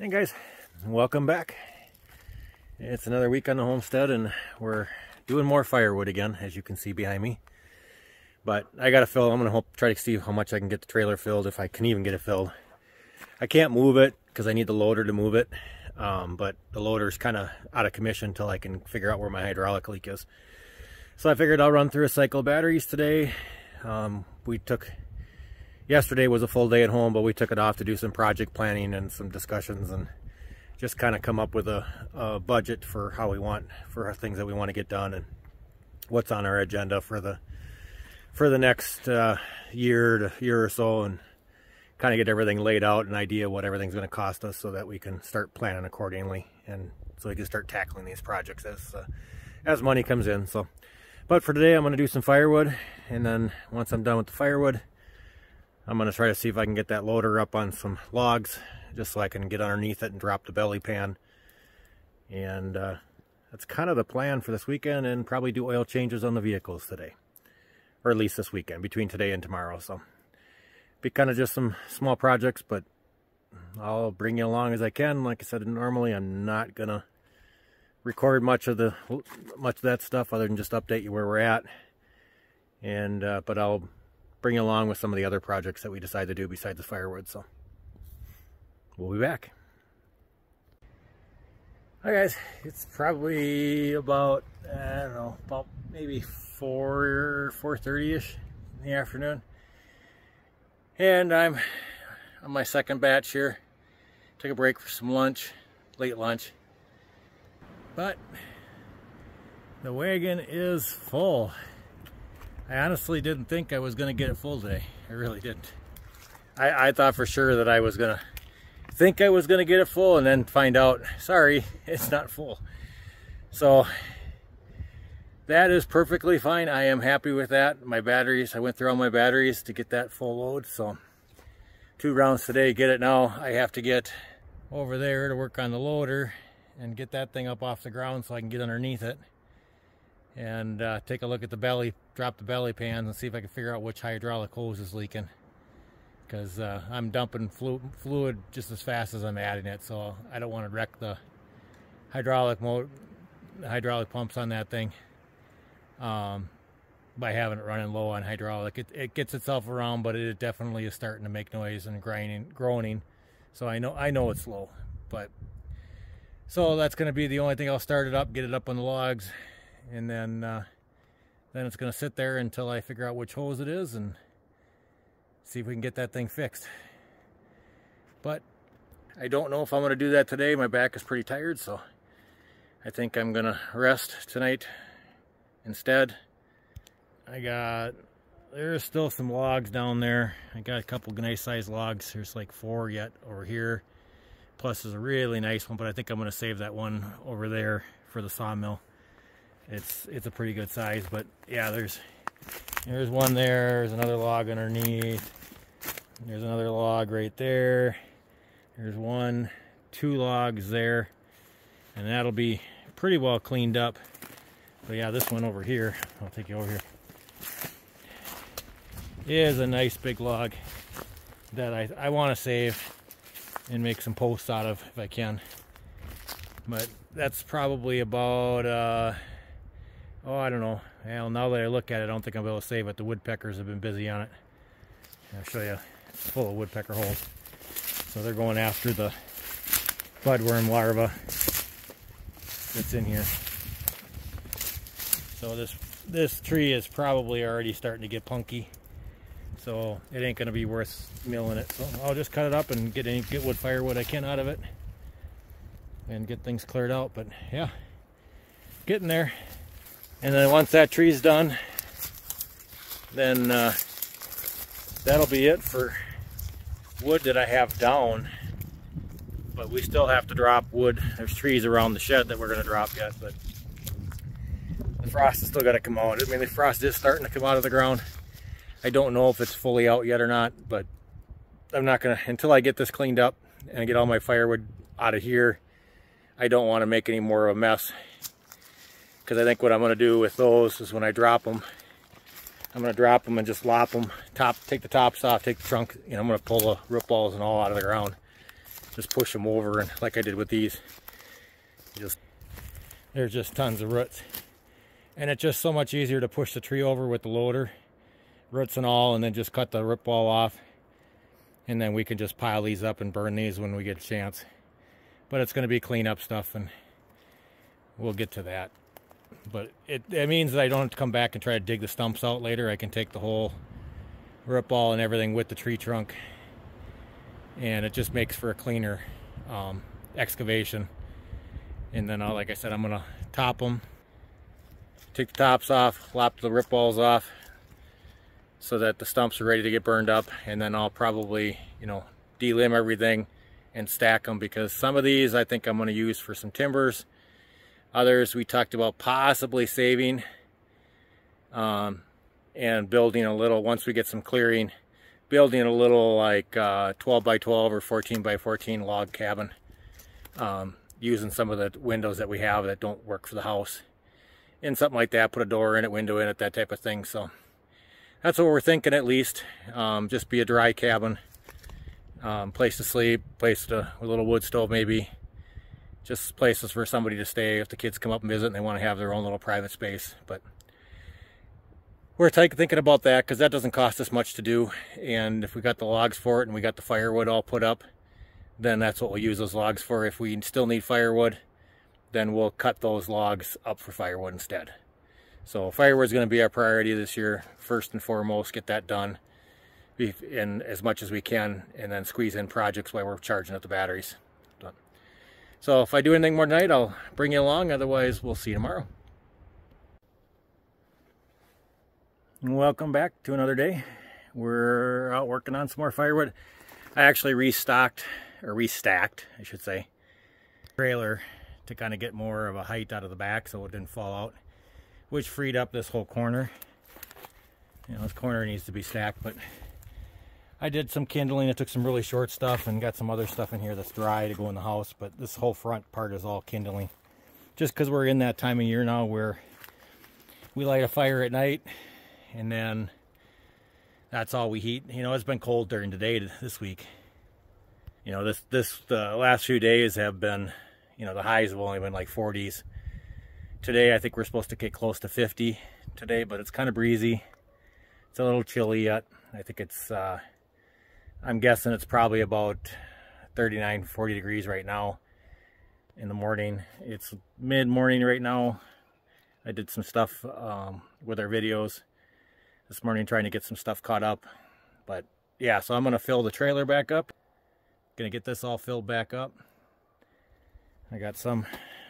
Hey guys, welcome back. It's another week on the homestead and we're doing more firewood again, as you can see behind me. But I gotta fill, I'm gonna hope, try to see how much I can get the trailer filled, if I can even get it filled. I can't move it because I need the loader to move it. Um, but the loader's kind of out of commission until I can figure out where my hydraulic leak is. So I figured I'll run through a cycle of batteries today. Um, we took yesterday was a full day at home, but we took it off to do some project planning and some discussions and just kind of come up with a, a, budget for how we want, for things that we want to get done and what's on our agenda for the for the next uh, year to year or so and kind of get everything laid out, an idea what everything's going to cost us so that we can start planning accordingly and so we can start tackling these projects as uh, as money comes in. So, but for today I'm going to do some firewood and then once I'm done with the firewood, I'm going to try to see if I can get that loader up on some logs just so I can get underneath it and drop the belly pan. And uh, that's kind of the plan for this weekend and probably do oil changes on the vehicles today. Or at least this weekend, between today and tomorrow. So be kind of just some small projects, but I'll bring you along as I can. Like I said, normally I'm not going to record much of the much of that stuff other than just update you where we're at. And uh, but I'll bring along with some of the other projects that we decide to do besides the firewood. So we'll be back. Hi guys, it's probably about, I don't know, about maybe 4, 4.30ish in the afternoon. And I'm on my second batch here. Took a break for some lunch, late lunch. But the wagon is full. I honestly didn't think I was going to get it full today. I really didn't. I, I thought for sure that I was going to think I was going to get it full and then find out, sorry, it's not full. So that is perfectly fine. I am happy with that. My batteries, I went through all my batteries to get that full load. So two rounds today, get it now. I have to get over there to work on the loader and get that thing up off the ground so I can get underneath it and uh, take a look at the belly, drop the belly pans and see if I can figure out which hydraulic hose is leaking. Because uh, I'm dumping flu fluid just as fast as I'm adding it, so I don't want to wreck the hydraulic hydraulic pumps on that thing um, by having it running low on hydraulic. It, it gets itself around, but it definitely is starting to make noise and grinding, groaning. So I know I know it's low, but so that's going to be the only thing I'll start it up, get it up on the logs, and then uh, then it's going to sit there until I figure out which hose it is and see if we can get that thing fixed. But I don't know if I'm going to do that today. My back is pretty tired, so I think I'm going to rest tonight instead. I got, there's still some logs down there. I got a couple nice sized logs. There's like four yet over here. Plus there's a really nice one, but I think I'm going to save that one over there for the sawmill it's it's a pretty good size but yeah there's there's one there there's another log underneath there's another log right there there's one two logs there and that'll be pretty well cleaned up. But yeah this one over here I'll take you over here is a nice big log that I, I want to save and make some posts out of if I can. But that's probably about uh, oh, I don't know. Well, now that I look at it, I don't think I'm able to save it. The woodpeckers have been busy on it. I'll show you. It's full of woodpecker holes. So they're going after the budworm larva that's in here. So this this tree is probably already starting to get punky. So it ain't gonna be worth milling it. So I'll just cut it up and get any get wood firewood I can out of it and get things cleared out. But yeah, getting there. And then once that tree's done, then uh, that'll be it for wood that I have down. But we still have to drop wood. There's trees around the shed that we're going to drop yet, but the frost is still got to come out. I mean, the frost is starting to come out of the ground. I don't know if it's fully out yet or not, but I'm not going to, until I get this cleaned up and get all my firewood out of here, I don't want to make any more of a mess because I think what I'm going to do with those is when I drop them, I'm going to drop them and just lop them, top, take the tops off, take the trunk, know, I'm going to pull the root balls and all out of the ground. Just push them over and like I did with these. Just there's just tons of roots. And it's just so much easier to push the tree over with the loader roots and all and then just cut the root ball off. And then we can just pile these up and burn these when we get a chance. But it's going to be cleanup stuff and we'll get to that but it, it means that I don't have to come back and try to dig the stumps out later. I can take the whole root ball and everything with the tree trunk. And it just makes for a cleaner um, excavation. And then I'll, like I said I'm gonna top them take the tops off lop the rip balls off so that the stumps are ready to get burned up. And then I'll probably you know delimb everything and stack them because some of these I think I'm going to use for some timbers others we talked about possibly saving um, and building a little once we get some clearing building a little like uh, 12 by 12 or 14 by 14 log cabin um, using some of the windows that we have that don't work for the house. And something like that put a door in it window in it that type of thing. So that's what we're thinking at least um, just be a dry cabin um, place to sleep place to a little wood stove maybe just places for somebody to stay if the kids come up and visit and they want to have their own little private space but we're thinking about that because that doesn't cost us much to do and if we got the logs for it and we got the firewood all put up then that's what we'll use those logs for. If we still need firewood then we'll cut those logs up for firewood instead. So firewood is going to be our priority this year first and foremost get that done in as much as we can and then squeeze in projects while we're charging up the batteries so if I do anything more tonight I'll bring you along otherwise we'll see you tomorrow Welcome back to another day. We're out working on some more firewood. I actually restocked, or restacked, I should say, trailer to kind of get more of a height out of the back so it didn't fall out, which freed up this whole corner. You know, this corner needs to be stacked, but I did some kindling. I took some really short stuff and got some other stuff in here that's dry to go in the house, but this whole front part is all kindling. Just because we're in that time of year now where we light a fire at night and then that's all we heat. You know, it's been cold during the day this week. You know, this this the last few days have been, you know, the highs have only been like 40s. Today, I think we're supposed to get close to 50 today, but it's kind of breezy. It's a little chilly yet. I think it's, uh, I'm guessing it's probably about 39, 40 degrees right now in the morning. It's mid-morning right now. I did some stuff um, with our videos this morning trying to get some stuff caught up. But yeah, so I'm going to fill the trailer back up. Going to get this all filled back up. I got some,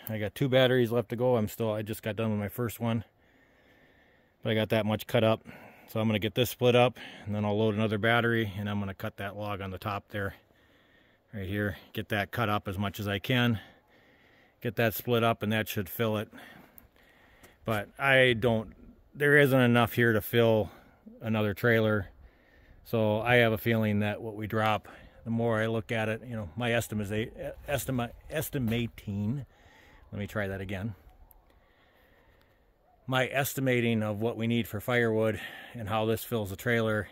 I got two batteries left to go. I'm still, I just got done with my first one. But I got that much cut up. So I'm going to get this split up and then I'll load another battery and I'm going to cut that log on the top there. Right here. Get that cut up as much as I can. Get that split up and that should fill it. But I don't there isn't enough here to fill another trailer. So I have a feeling that what we drop, the more I look at it, you know, my estimate, estima, estimating, let me try that again. My estimating of what we need for firewood and how this fills the trailer,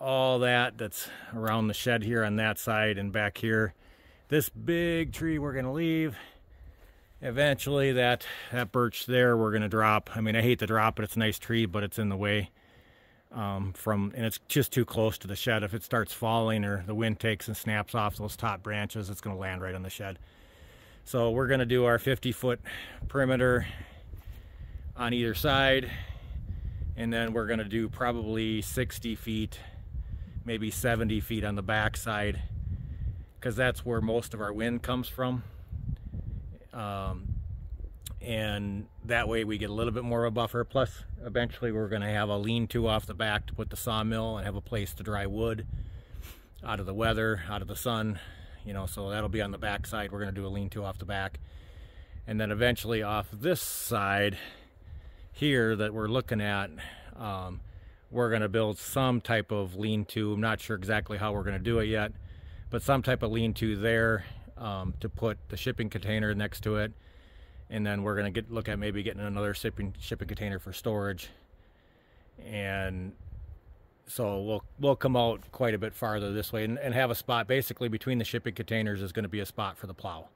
all that that's around the shed here on that side and back here. This big tree we're going to leave eventually that that birch there we're gonna drop i mean i hate to drop it it's a nice tree but it's in the way um, from and it's just too close to the shed if it starts falling or the wind takes and snaps off those top branches it's going to land right on the shed so we're going to do our 50 foot perimeter on either side and then we're going to do probably 60 feet maybe 70 feet on the back side because that's where most of our wind comes from um, and that way we get a little bit more of a buffer. Plus, eventually we're going to have a lean-to off the back to put the sawmill and have a place to dry wood out of the weather, out of the sun, you know, so that'll be on the back side. We're going to do a lean-to off the back. And then eventually off this side here that we're looking at, um, we're going to build some type of lean-to. I'm not sure exactly how we're going to do it yet, but some type of lean-to there um, to put the shipping container next to it. And then we're going to get look at maybe getting another shipping shipping container for storage. And so we'll we'll come out quite a bit farther this way and, and have a spot. Basically between the shipping containers is going to be a spot for the plow.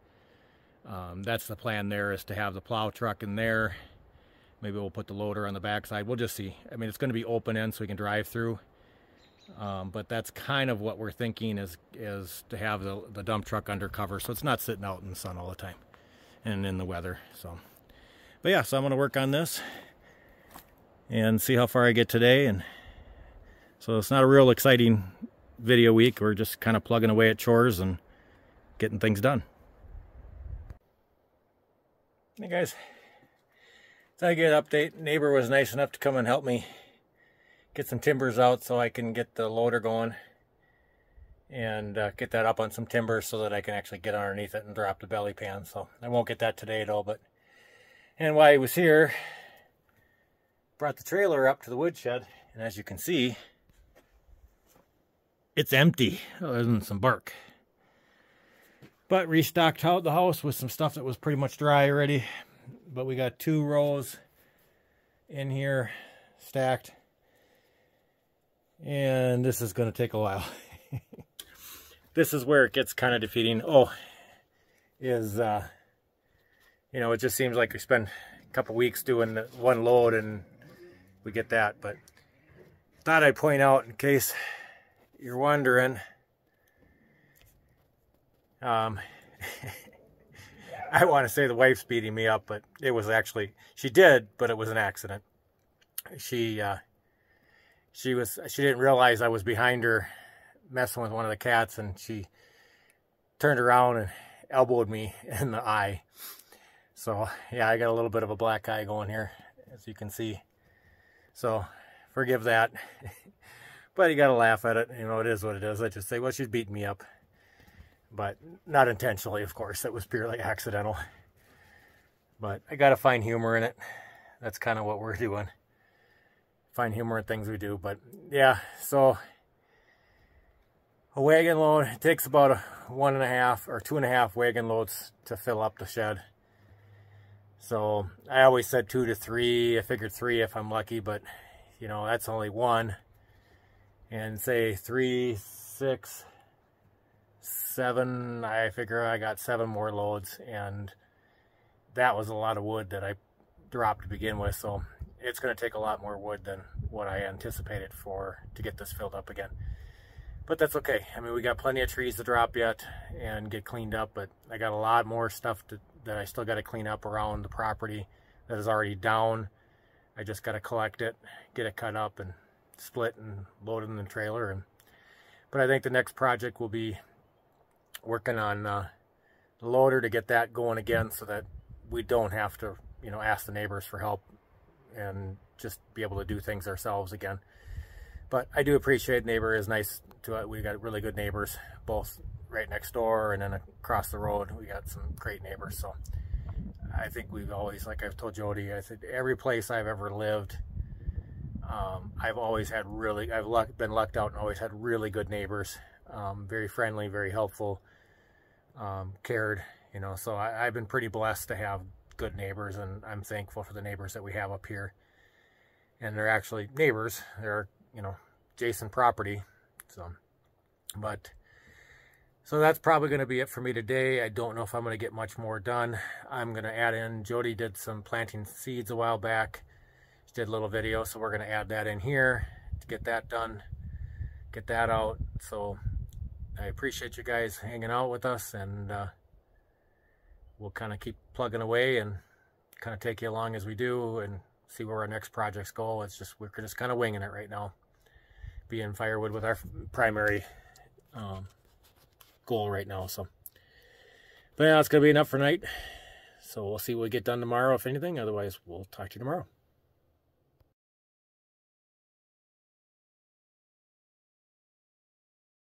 Um, that's the plan there is to have the plow truck in there maybe we'll put the loader on the backside. We'll just see. I mean it's going to be open end so we can drive through. Um, but that's kind of what we're thinking is is to have the, the dump truck undercover so it's not sitting out in the sun all the time and in the weather so. But yeah so i'm going to work on this and see how far i get today and so it's not a real exciting video week. We're just kind of plugging away at chores and getting things done. Hey guys, so I get an update. Neighbor was nice enough to come and help me get some timbers out so I can get the loader going and uh, get that up on some timber so that I can actually get underneath it and drop the belly pan. So I won't get that today at all. but and while he was here, brought the trailer up to the woodshed and as you can see, it's empty other than some bark. But restocked out the house with some stuff that was pretty much dry already. But we got two rows in here stacked. And this is going to take a while. this is where it gets kind of defeating. Oh, is, uh, you know, it just seems like we spend a couple weeks doing one load and we get that. But thought I'd point out in case you're wondering, um, I want to say the wife's beating me up, but it was actually, she did, but it was an accident. She, uh, she was, she didn't realize I was behind her messing with one of the cats and she turned around and elbowed me in the eye. So yeah, I got a little bit of a black eye going here, as you can see. So forgive that. But you got to laugh at it. You know, it is what it is. I just say, well, she's beating me up. But not intentionally, of course. That was purely accidental. But I got to find humor in it. That's kind of what we're doing. Find humor in things we do. But yeah, so a wagon load it takes about a one and a half or two and a half wagon loads to fill up the shed. So I always said two to three. I figured three if I'm lucky, but you know, that's only one and say three, six, seven, I figure I got seven more loads and that was a lot of wood that I dropped to begin with. So it's going to take a lot more wood than what I anticipated for to get this filled up again. But that's okay. I mean, we got plenty of trees to drop yet and get cleaned up, but I got a lot more stuff to, that I still got to clean up around the property that is already down. I just got to collect it, get it cut up, and split and load it in the trailer. And But I think the next project will be working on uh, the loader to get that going again so that we don't have to, you know, ask the neighbors for help and just be able to do things ourselves again. But I do appreciate neighbor is nice to uh, we got really good neighbors both right next door and then across the road we got some great neighbors so I think we've always like I've told Jody I said every place I've ever lived um, I've always had really, I've luck, been lucked out and always had really good neighbors. Um, very friendly, very helpful, um, cared, you know, so I, I've been pretty blessed to have good neighbors and I'm thankful for the neighbors that we have up here. And they're actually neighbors. They're, you know, Jason property. So, but, so that's probably going to be it for me today. I don't know if I'm going to get much more done. I'm going to add in, Jody did some planting seeds a while back She did a little video, so we're going to add that in here to get that done, get that out. So I appreciate you guys hanging out with us, and uh, we'll kind of keep plugging away and kind of take you along as we do and see where our next projects go. It's just, we're just kind of winging it right now. Being firewood with our primary um, goal right now. So, but yeah, it's going to be enough for night. So we'll see what we get done tomorrow, if anything. Otherwise, we'll talk to you tomorrow.